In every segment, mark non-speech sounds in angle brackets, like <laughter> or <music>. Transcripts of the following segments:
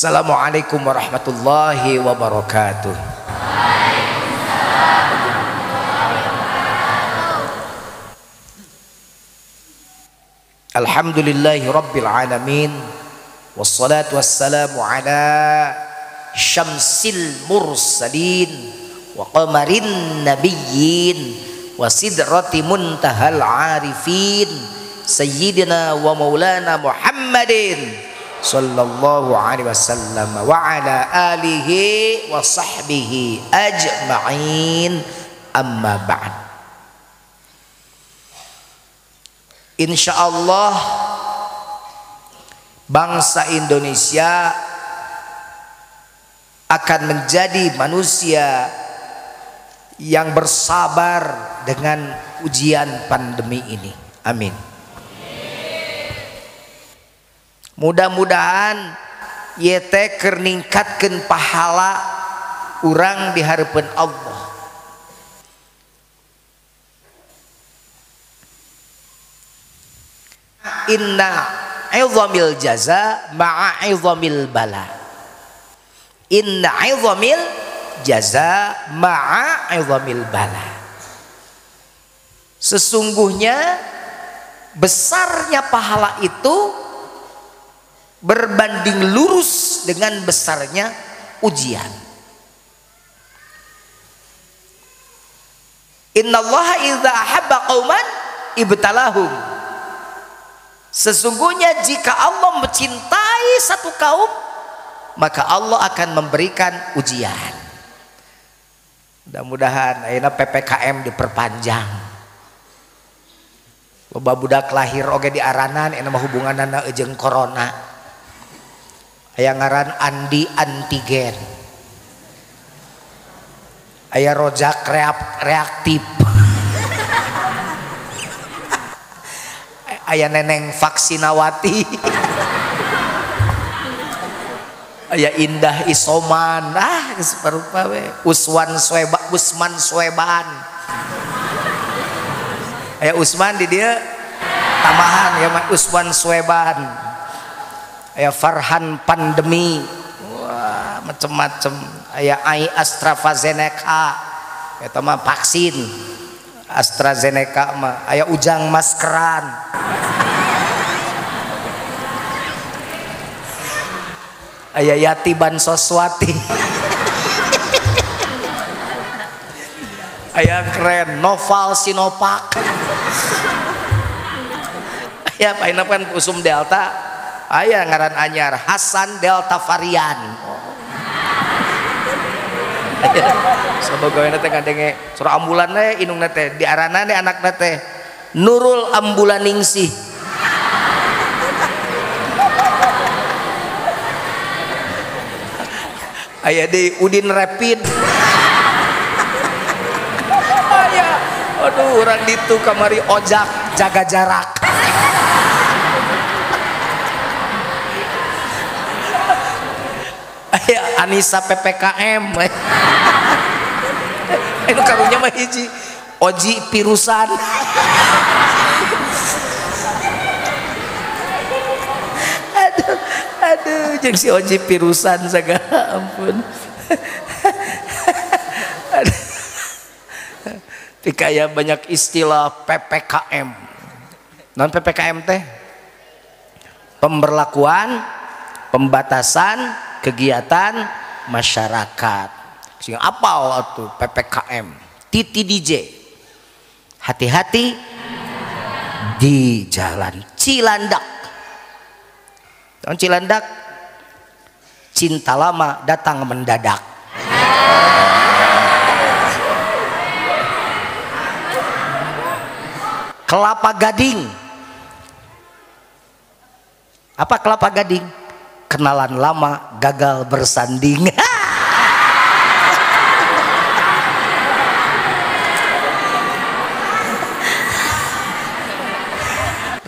Assalamualaikum warahmatullahi wabarakatuh. الحمد لله رب العالمين والصلاة والسلام على شمس المرسلين وقمر النبيين وسدرة منتهى العارفين سيدنا ومولانا محمدٍ sallallahu alaihi wasallam wa ala alihi wa sahbihi ajma'in amma ba'd insyaallah bangsa Indonesia akan menjadi manusia yang bersabar dengan ujian pandemi ini. Amin. Mudah-mudahan yete kerningkatkan pahala orang di harapan Allah. Inna izamil jaza ma'a izamil bala inna izamil jaza ma'a izamil bala sesungguhnya besarnya pahala itu berbanding lurus dengan besarnya ujian innallaha idza ahabba qauman ibtalahum Sesungguhnya jika Allah mencintai satu kaum maka Allah akan memberikan ujian. Mudah-mudahan ayeuna PPKM diperpanjang. Loba budak lahir oge di aranan ena mah hubunganna jeung corona. Aya ngaran Andi antigen. Aya rojak reaktif. ayah neneng vaksinawati. Ayah indah isoman. Ah separupa we. Uswan sweba usman sweban ayah usman di dia tambahan ya uswan sweban ayah farhan pandemi. Wah macem-macem. Ayah ai astrazeneca. Eta mah vaksin. AstraZeneca mah. Aya ujang maskeran. Aya yati bansoswati. Aya <laughs> keren. Noval sinopak aya <laughs> paina kan kusum delta ayaah ngaran anyar Hasan Delta varian. <laughs> Ambulan diaran anak teh Nurul ambulan Ningsih <laughs> aya di Udin rapid. Aduh orang ditu kamari ojak jaga jarak. Anissa PPKM <laughs> itu karunya mah hiji. Oji pirusan. <laughs> Aduh aduh jeung si oji pirusan segala ampun. <laughs> Pikaya banyak istilah PPKM non PPKM teh pemberlakuan pembatasan kegiatan masyarakat. Sing apal tuh PPKM Titi DJ hati-hati di jalan Cilandak. Tahun Cilandak cinta lama datang mendadak. Kelapa gading. Apa kelapa gading kenalan lama gagal bersanding <laughs>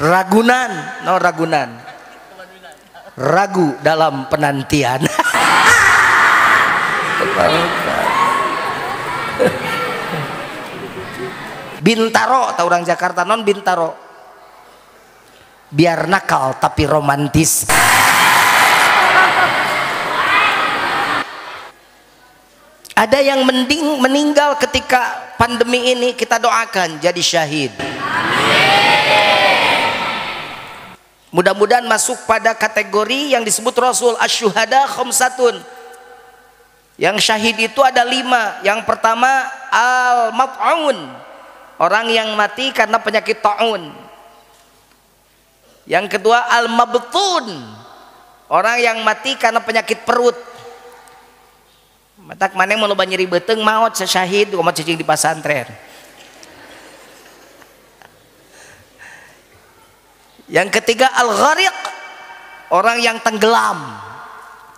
Ragunan, no Ragunan. Ragu dalam penantian. <laughs> Bintaro, tahu orang Jakarta non Bintaro. Biar nakal tapi romantis. Ada yang mending, meninggal ketika pandemi ini kita doakan jadi syahid. Mudah-mudahan masuk pada kategori yang disebut Rasul asyuhada khamsatun yang syahid itu ada lima. Yang pertama al mat'un orang yang mati karena penyakit ta'un. Yang kedua al mabtun orang yang mati karena penyakit perut matak mana mau loba nyeri beteng maut sesyahid kumaha cicing di pasantren yang ketiga al ghariq orang yang tenggelam.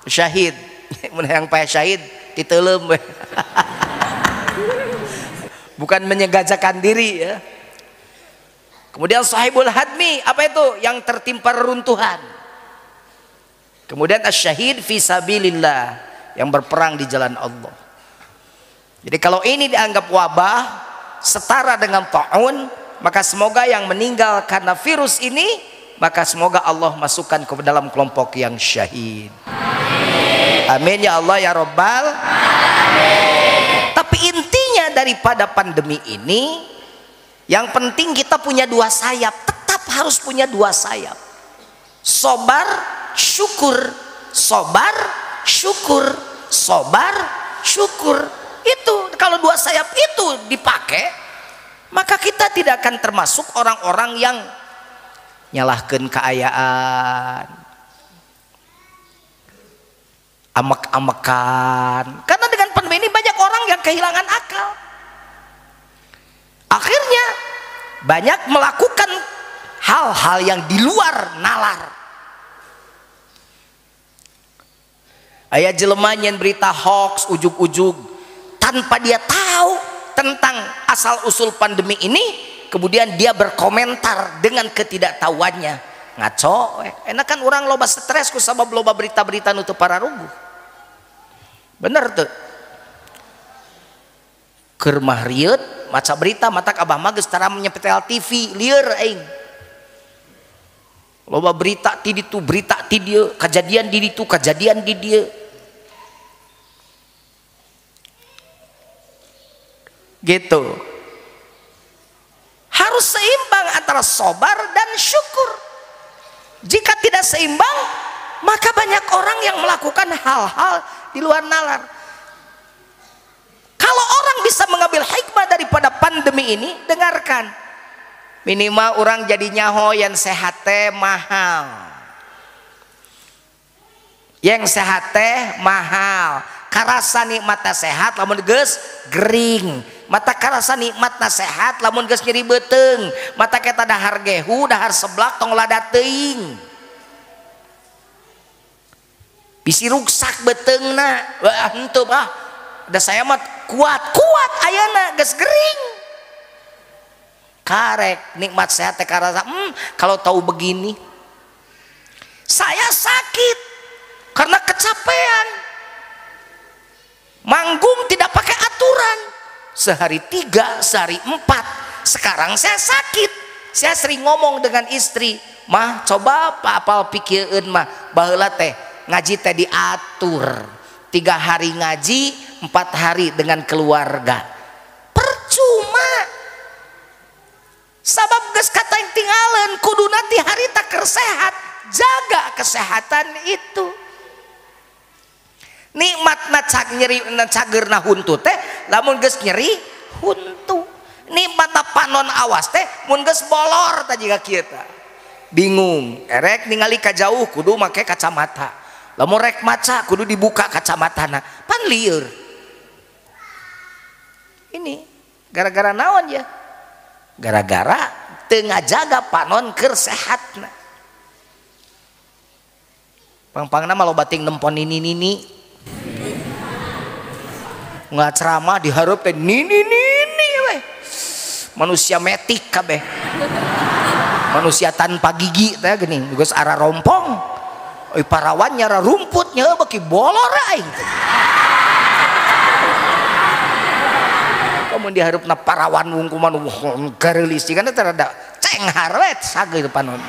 Syahid. <laughs> Yang payah syahid ditelem <laughs> bukan menyegajakan diri ya. Kemudian sahibul hadmi apa itu? Yang tertimpa runtuhan. Kemudian asyahid fi sabilillah yang berperang di jalan Allah. Jadi kalau ini dianggap wabah setara dengan ta'un maka semoga yang meninggal karena virus ini maka semoga Allah masukkan ke dalam kelompok yang syahid. Amin ya Allah ya Rabbal tapi intinya daripada pandemi ini yang penting kita punya dua sayap tetap harus punya dua sayap. Sobar syukur. Sobar syukur. Sobar syukur. Itu kalau dua sayap itu dipakai maka kita tidak akan termasuk orang-orang yang nyalahkan keayaan. Amek-amekan. Karena dengan pandemi ini banyak orang yang kehilangan akal. Akhirnya banyak melakukan hal-hal yang di luar nalar ayat jelemahin berita hoax ujug-ujug tanpa dia tahu tentang asal usul pandemi ini kemudian dia berkomentar dengan ketidaktahuannya. Ngaco enak kan orang loba stres ku sabab loba berita-berita nutup para rugu bener tuh kermah riut maca berita mata abah mages tara menyepetel TV liar aing. Loba berita ti ditu berita ti dia kejadian di ditu kejadian di dia gitu. Harus seimbang antara sobar dan syukur. Jika tidak seimbang maka banyak orang yang melakukan hal-hal di luar nalar. Kalau orang bisa mengambil hikmah daripada pandemi ini dengarkan. Minimal orang jadi nyaho yang sehat teh mahal. Yang sehat teh mahal. Karasa nikmatnya sehat lamun geus gering mata karasa nikmat sehat lamun geus nyeri beteng mata kita dahar gehu dahar seblak tong lada teuing. Bisi ruksak betengna wah henteu ah da saya mah kuat kuat ayana geus gering. Karek nikmat sehat teh karasa hmm, kalau tahu begini. Saya sakit karena kecapean. Manggung tidak pakai aturan sehari tiga sehari empat. Sekarang saya sakit. Saya sering ngomong dengan istri mah coba apa apal pikirin mah? Bahwa teh ngaji teh diatur. Tiga hari ngaji empat hari dengan keluarga. Percuma. Sabab ges kata yang tinggalan kudu nanti hari tak sehat jaga kesehatan itu nikmat na nyeri na cager na huntu teh lamun geus nyeri huntu. Nikmat na panon awas teh mun geus bolor tadi ka kita bingung erek ningali ka jauh kudu make kacamata. Lamun rek maca kudu dibuka kacamatana. Pan lieur. Ini gara-gara naon ya? Gara-gara tengah jaga panon keur sehatna. Pang-pangna malah bating nempon ini nini nggak ceramah diharap teh nini nini weh. Manusia metik kabeh manusia tanpa gigi teh gini. Guys arah rompong. Oi parawan nyara rumputnya baki bolor aing kamu diharap na parawan wungkuman garelis kan terada cenghar wet sageur panon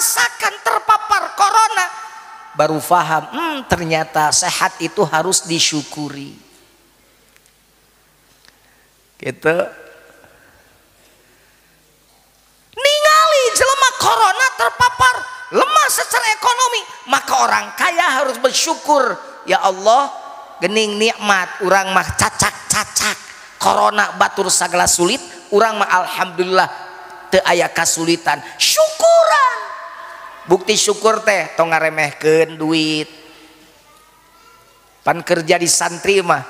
merasakan terpapar corona baru paham hmm, ternyata sehat itu harus disyukuri. Gitu. Ningali jelema corona terpapar lemah secara ekonomi maka orang kaya harus bersyukur ya Allah gening nikmat orang mah cacak-cacak corona batur segala sulit orang mah alhamdulillah teu aya kasulitan. Syukuran bukti syukur teh tong ngaremehkeun duit. Pan kerja di santri mah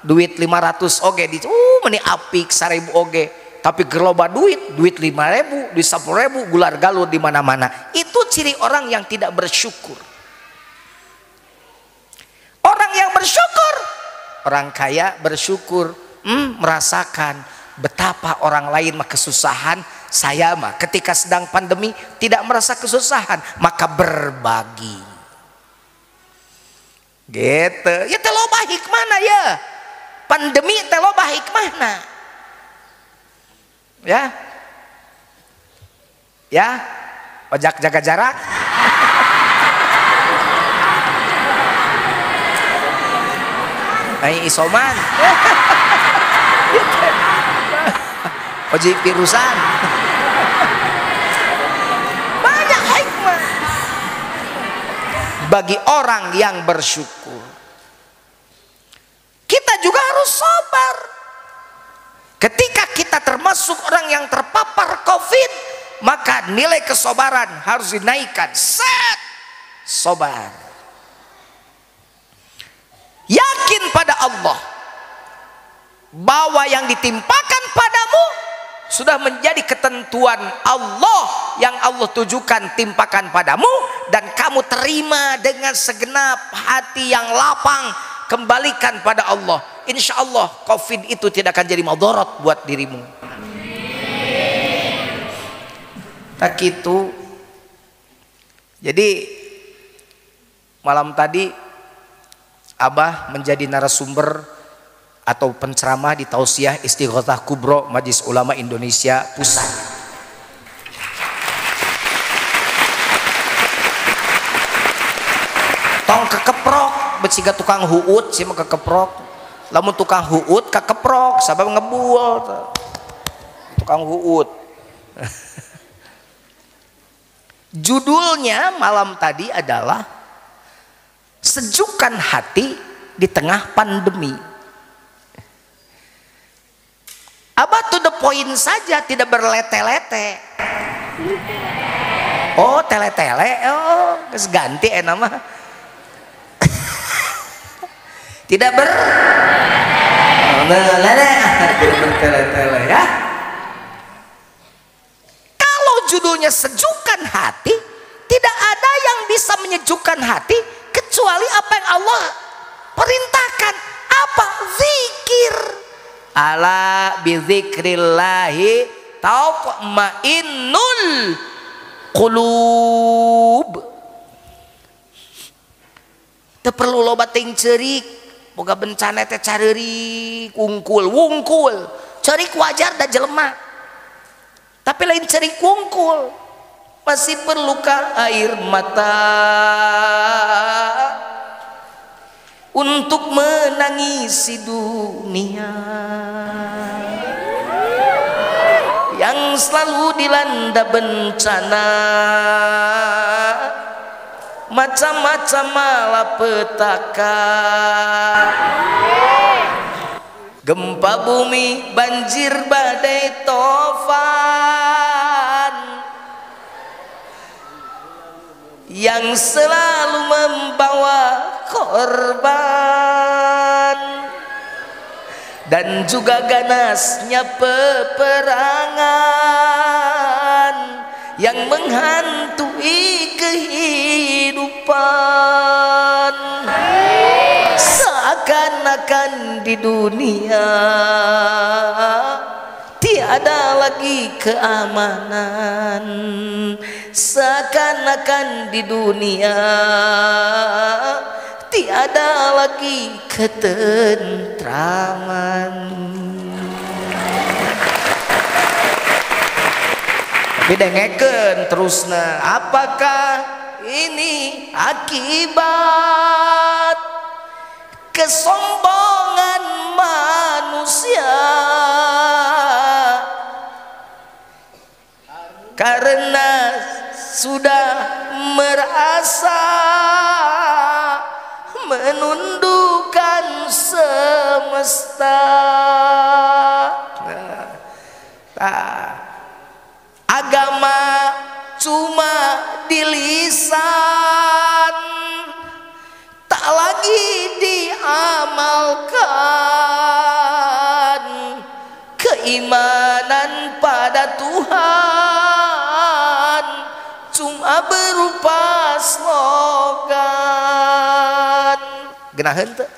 duit 500 oge di uh meni apik 1000 oge. Tapi geloba duit duit 5000 duit 10000 gular galur di mana-mana. Itu ciri orang yang tidak bersyukur. Orang yang bersyukur orang kaya bersyukur. Hmm, merasakan betapa orang lain mah kesusahan saya mah ketika sedang pandemi tidak merasa kesusahan maka berbagi. Gitu. Ya telo baik mana ya. Pandemi telo baik mana ya. Ya. Ojak jaga jarak. <laughs> Ayo isoman. <laughs> Oji pirusan <laughs> bagi orang yang bersyukur. Kita juga harus sabar. Ketika kita termasuk orang yang terpapar covid maka nilai kesobaran harus dinaikkan. Set! Sobar yakin pada Allah bahwa yang ditimpakan padamu sudah menjadi ketentuan Allah yang Allah tujukan timpakan padamu dan kamu terima dengan segenap hati yang lapang kembalikan pada Allah. Insya Allah covid itu tidak akan jadi madorot buat dirimu. Tak itu jadi malam tadi Abah menjadi narasumber atau penceramah di tausiah istighothah kubro Majlis Ulama Indonesia Pusat. Tong kekeprok beciga tukang huut sih kekeprok. Lamun tukang huut kekeprok sabab ngebual. Tukang huut. <laughs> Judulnya malam tadi adalah sejukkan hati di tengah pandemi. Abah to the point saja tidak berlete-lete. Oh tele-tele, oh ganti enak mah. <laughs> tidak ber tidak bertele-tele <laughs> ya. Kalau judulnya sejukkan hati, tidak ada yang bisa menyejukkan hati kecuali apa yang Allah perintahkan. Apa? Zikir ala bizikrillahi taqmainnul qulub teu perlu loba ting ceurik boga bencana teh carerik wungkul wungkul. Ceurik wajar da jelema. Tapi lain ceurik wungkul. Masih perlukah air mata. Untuk menangisi dunia. Yang selalu dilanda bencana. Macam-macam malapetaka. Gempa bumi banjir badai tofan. Yang selalu membawa korban. Dan juga ganasnya peperangan yang menghantui kehidupan. Seakan-akan di dunia tiada lagi keamanan. Seakan-akan di dunia tiada lagi ketentraman. Bidengeken terusna apakah ini akibat kesombongan manusia? Karena sudah merasa menundukkan semesta. Nah, agama cuma di lisan tak lagi diamalkan. Keimanan pada Tuhan cuma berupa slogan genahan tuh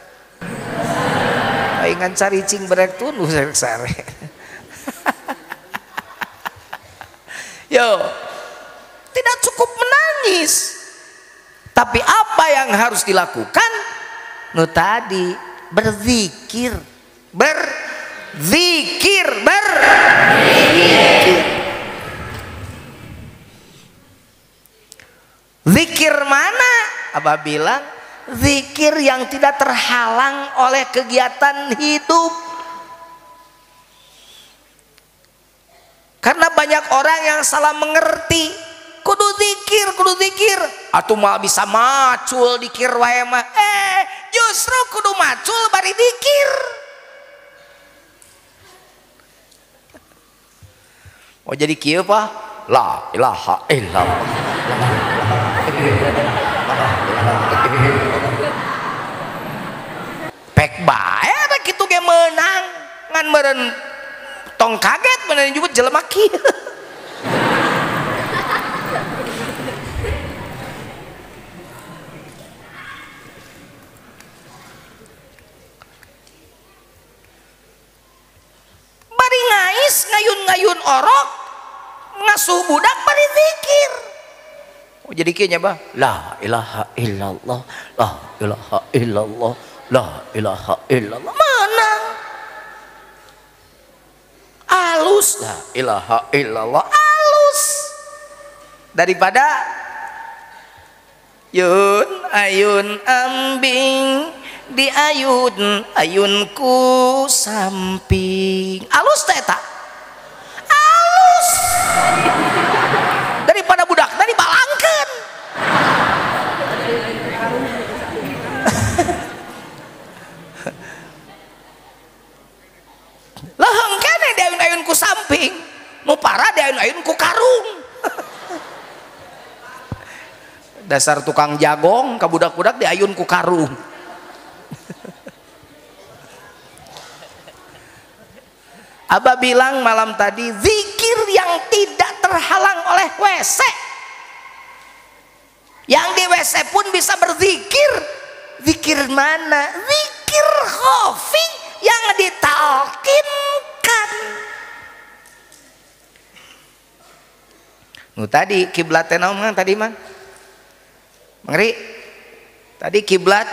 cari cing berek tuh sare <laughs> Yo, tidak cukup menangis. Tapi apa yang harus dilakukan? Nu tadi berzikir, berzikir, berzikir. Zikir mana? Abah bilang zikir yang tidak terhalang oleh kegiatan hidup Karena banyak orang yang salah mengerti. Kudu zikir, kudu zikir. Atau mal bisa macul dikir wae mah. Eh, justru kudu macul bari dikir. Oh jadi kieu Pak? La ilaha illallah. Pek bae da kitu ge menang. Ngan meureun tong kaget mana nyebut jelema kieu <laughs> bari ngais ngayun-ngayun orok ngasuh budak bari zikir. Oh jadi kieu bah la ilaha illallah la ilaha illallah la ilaha illallah alus. La ilaha illallah. Alus. Daripada yun ayun ambing di ayun ayunku samping. Alus teh tak? Alus daripada budak dari balangkan leheng kene di ayun-ayun ku samping nu parah ayun-ayun ku karung. Dasar tukang jagong ke budak-budak di ayun ku karung. Abah bilang malam tadi zikir yang tidak terhalang oleh WC yang di WC pun bisa berzikir. Zikir mana? Zikir khofi yang ditalkinkan nu tadi kiblatnya naon tadi man mengeri tadi kiblat?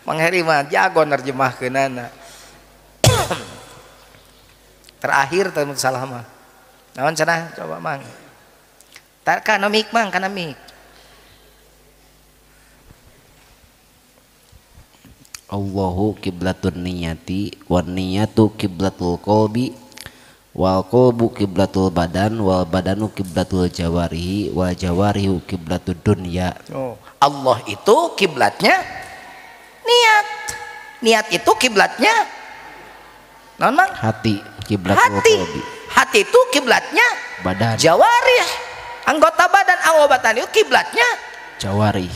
Mengheri mah jago nerjemahkeunana. <coughs> Terakhir teman salah mah naon cenah? Coba mang. Tak kana mang kana mik Allahu kiblatun niyati wan niyatu kiblatul qalbi wal qalbu kiblatul badan wal badanu kiblatul jawarihi wal jawarihu kiblatud dunya. Oh. Allah itu kiblatnya niat. Niat itu kiblatnya non mang hati kiblatul hati. qalbi hati itu kiblatnya badan. jawarih anggota badan anggota itu kiblatnya jawarih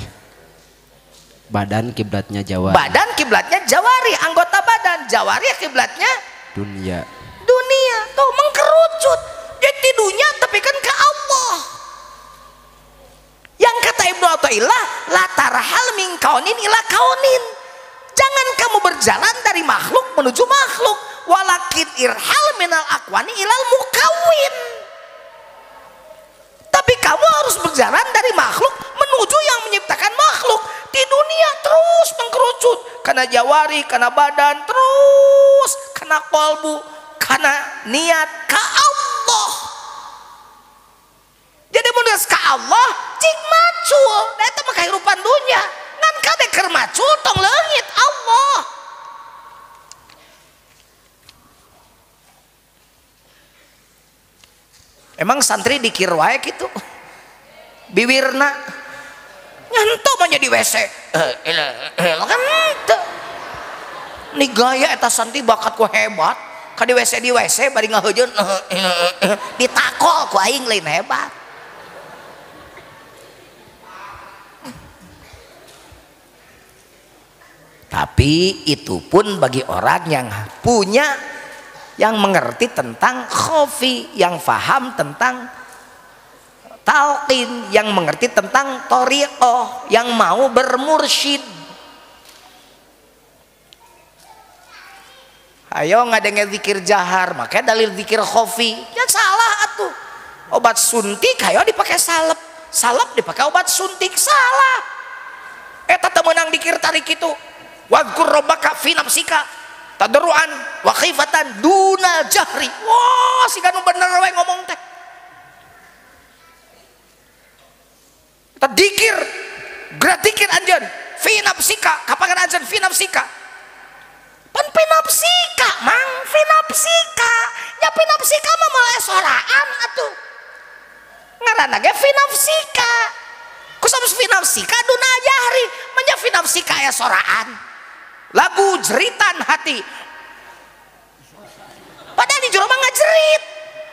badan kiblatnya jawari. Badan kiblatnya jawari. Anggota badan jawari kiblatnya dunia dunia. Tuh mengkerucut. Jadi dunia tapi kan ke Allah. Yang kata Ibnu Athaillah la tarhal min kaunin ila kaunin. Jangan kamu berjalan dari makhluk menuju makhluk. Walakin irhal minal akwani ilal mukawin. Tapi kamu harus berjalan dari makhluk menuju yang menciptakan makhluk. Di dunia terus mengkerucut. Karena jawari, karena badan terus karena kolbu, karena niat ke Allah. Mundas ka Allah cik macul. Da eta mah kahirupan dunya ngan kade keur macul tong leungit Allah. Emang santri dikir wae gitu biwirna. Nyanto mah jadi WC kan teu ini gaya eta santri bakat ku hebat ka di WC di WC bari ngaheujeun ditakol ku aing lain hebat. Tapi itu pun bagi orang yang punya yang mengerti tentang khofi yang faham tentang talqin yang mengerti tentang toriqoh yang mau bermursyid ayo ngadenge zikir jahar makanya dalil zikir khofi. Ya salah atuh. Obat suntik ayo dipakai salep. Salep dipakai obat suntik salah. Eta temenang dikir tarik itu. Wadkur robaka fi nafsika. Tadruan wa khifatan duna jahri. Wah si kanu bener we ngomong teh. Tadikir gratikir anjeun. Fi nafsika kapangan anjeun? Fi nafsika pan fi nafsika mang fi nafsika ya fi nafsika mah mulai soraan atuh. Ngaranna ge kusabus fi nafsika duna jahri manya fi nafsika ya soraan. Lagu jeritan hati. Padahal di jero mah ngajerit.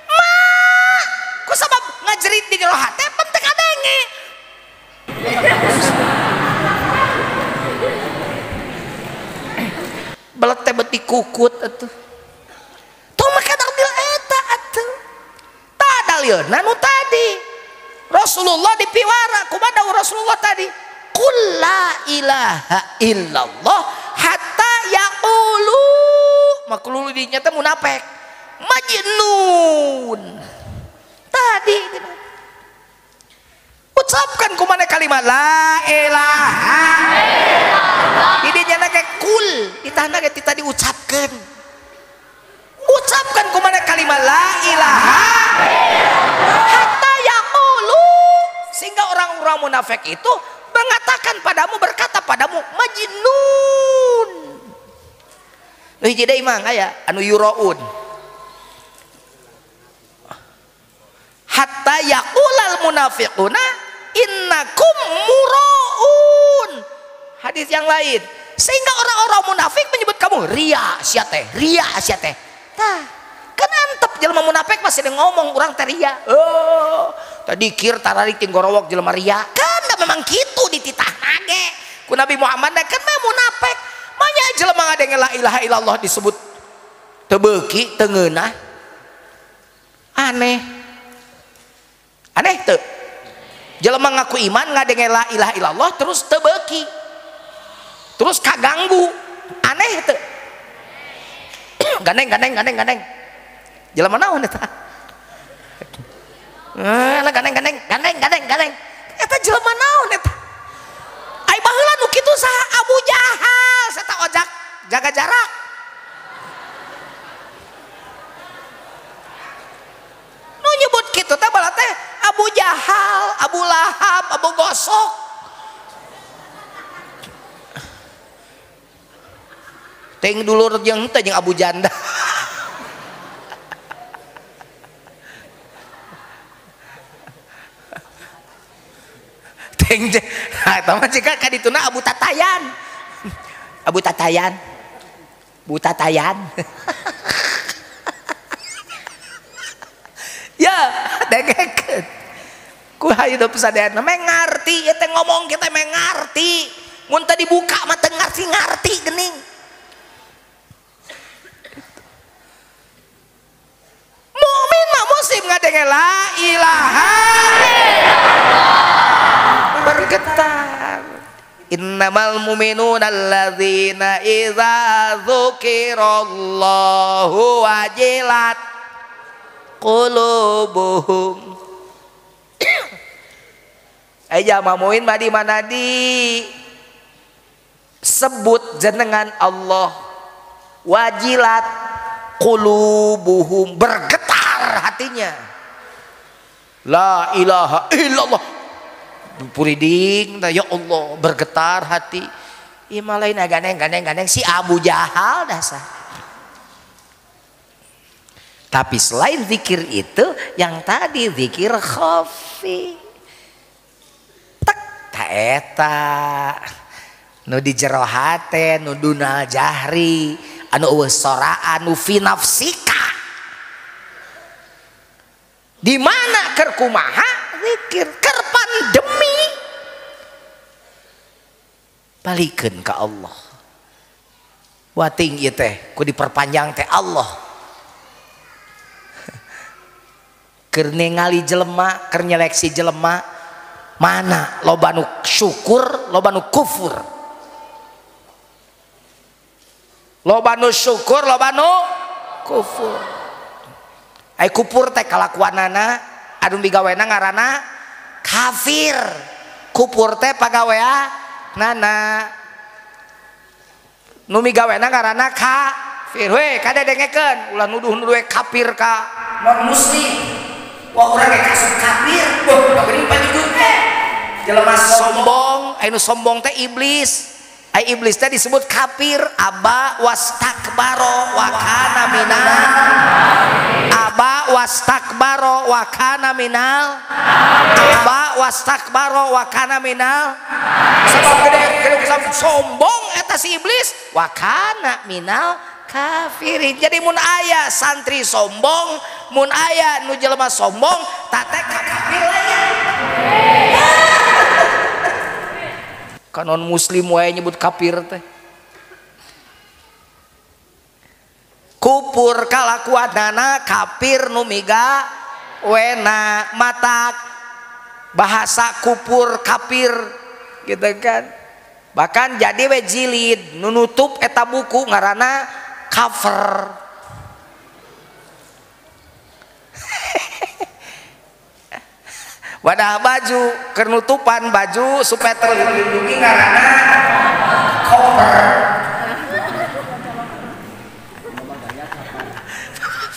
Ma ku sabab ngajerit di jero hati penting adenge kukut atuh. Tuh maka dalil eta atuh. Tak dalilna nu tadi. Rasulullah dipiwara kumaha Rasulullah tadi. Qul la ilaha illallah hatta yaqulu. Maklulu di nyata munafik. Majnun. Tadi ucapkan kumana kalimat la ilaha ini nyana kayak kul. Ditanda kayak tadi ucapkan. Ucapkan kumana kalimat la ilaha hatta yaqulu. Sehingga orang-orang munafik itu mengatakan padamu berkata padamu majnun. Nuh jadi imang aya anu yuraun. Hatta yaqulal munafiquna innakum muraun. Hadis yang lain. Sehingga orang-orang munafik menyebut kamu ria sia teh ria sia teh. Tah kan antep jelema munafik masih ngomong orang teh ria. Oh tadi kir tararik tinggorowok jelema ria. Kan memang gitu dititah nage ku Nabi Muhammad kan mah munafik. Manya jelema ngadenge la ilaha illallah disebut tebeki tengeunah. Aneh. Aneh teu jelema ngaku iman ngadenge la ilaha illallah terus tebeki. Terus kaganggu. Aneh teu. <coughs> Ganeng ganeng ganeng ganeng. Jelema naon eta? Eh ganeng ganeng ganeng ganeng ganeng. Eta jelema naon eta? Ai baheula nu kitu saha Abu Jahal eta ojak jaga jarak. Nu nyebut kitu teh bala teh Abu Jahal. Abu Lahab Abu Gosok Ting dulur jeung teh jeung Abu Janda Teng nah, mah jika kadituna Abu Tatayan. Abu Tatayan. Bu Tatayan. ya, degeket. Ku hayu da pesadean mah ngarti ya teh ngomong kita mah ngarti. Mun tadi buka mah teu ngarti ngarti geuning. Mukmin mah muslim ngadenge la ilaha bergetar innamal mu'minuna alladzina idza dzukirallahu wajilat qulubuhum Aja mamuin madi mana di sebut jenengan Allah wajilat qulubuhum bergetar hatinya La ilaha illallah. Puriding, ya Allah, bergetar hati. Iya malain gandeng gandeng gandeng si Abu Jahal dasar. Tapi selain zikir itu, yang tadi zikir khafi. eta. Nu di jero hate nu duna jahri anu soraan nu fi nafsika di mana kerkumaha zikir ker pandemi. Balikeun ka Allah. Wating ieu teh ku diperpanjang teh Allah. Keur ningali jelema keur nyeleksi jelema mana? Loba nu syukur loba nu kufur. Loba nu syukur loba nu kufur. Ay kufur teh kalakuanana aduh digawena ngarana kafir. Kufur teh pagawea nana. Numi gawena ngarana kafir. We kada dengekeun ulah nuduh-nuduh kafir ka non muslim. Wah urang kafir. Wah urang pajukeun sombong, anu sombong teh iblis. Ai iblis teh disebut kafir, aba wastakbaro wa kana minal. Aba wastakbaro wa kana minal. Aba wastakbaro wa kana minal. Sebab gede gede sombong eta si iblis wa kana minal kafirin. Jadi mun aya santri sombong mun aya nu jelema sombong tate kafir kanon muslim wae nyebut kafir teh. Kupur kalakuanana kafir numiga wena mata bahasa kupur kafir gitu kan. Bahkan jadi we jilid nunutup eta buku ngarana cover wadah baju kenutupan baju supaya terlindungi karena cover.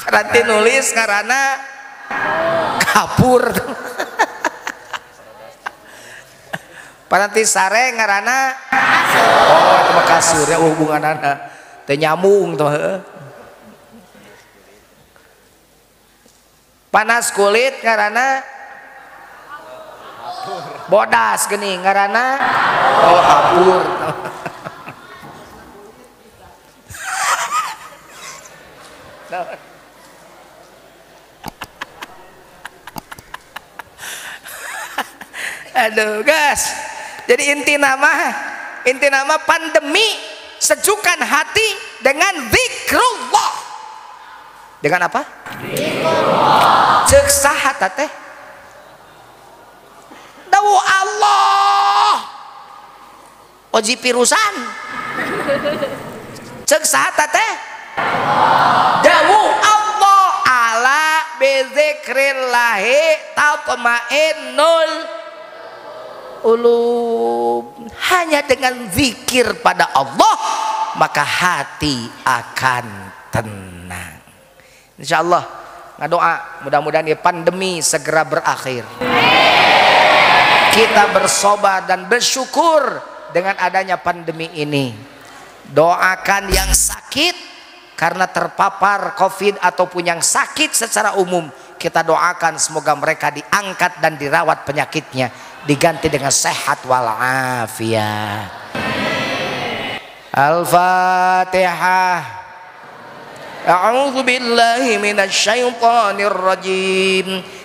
Nanti nulis karena kapur nanti sare ngarana oh itu kasur ya hubungan anak teh nyamung tuh panas kulit karena bodas gini karena oh hapur aduh gas. Jadi inti nama inti nama pandemi sejukkan hati dengan zikrullah. Dengan apa? zikrullah. Cek sahat dawu Allah. Oji pirusan. Cek sahat teh. Dawu Allah ala bizikrillahi tatmainnul ulub hanya dengan zikir pada Allah maka hati akan tenang. Insya Allah ngadoa mudah-mudahan ya pandemi segera berakhir kita bersobat dan bersyukur dengan adanya pandemi ini. Doakan yang sakit karena terpapar covid ataupun yang sakit secara umum kita doakan semoga mereka diangkat dan dirawat penyakitnya diganti dengan sehat walafiat. Al-Fatihah. A'udzu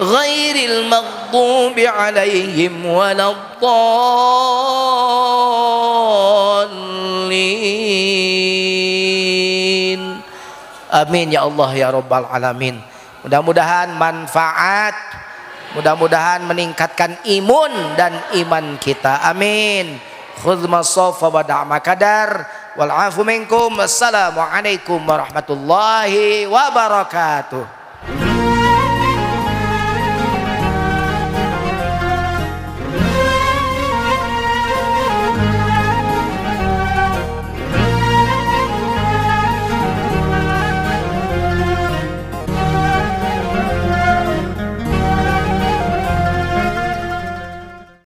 غير المغضوب عليهم ولا الضالين Amin ya Allah ya Rabbal Alamin Mudah-mudahan manfaat mudah-mudahan meningkatkan imun dan iman kita amin khudh masawfa wa da'ma kadar wal afu minkum assalamualaikum warahmatullahi wabarakatuh